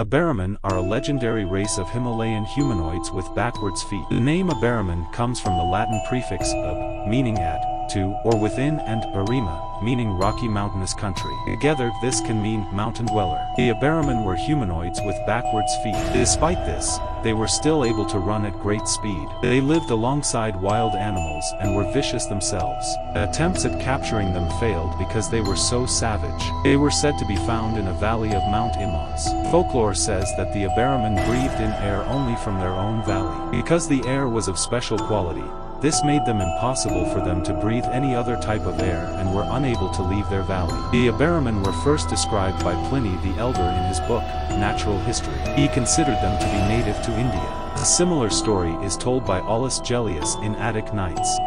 Abarimon are a legendary race of Himalayan humanoids with backwards feet. The name Abarimon comes from the Latin prefix ab, meaning at, to, or within and Arima, meaning rocky mountainous country. Together this can mean mountain dweller. The Abarimon were humanoids with backwards feet. Despite this, they were still able to run at great speed. They lived alongside wild animals and were vicious themselves. Attempts at capturing them failed because they were so savage. They were said to be found in a valley of Mount Imaus. Folklore says that the Abarimon breathed in air only from their own valley. Because the air was of special quality, this made them impossible for them to breathe any other type of air and were unable to leave their valley. The Abarimon were first described by Pliny the Elder in his book, Natural History. He considered them to be native to India. A similar story is told by Aulus Gellius in Attic Nights.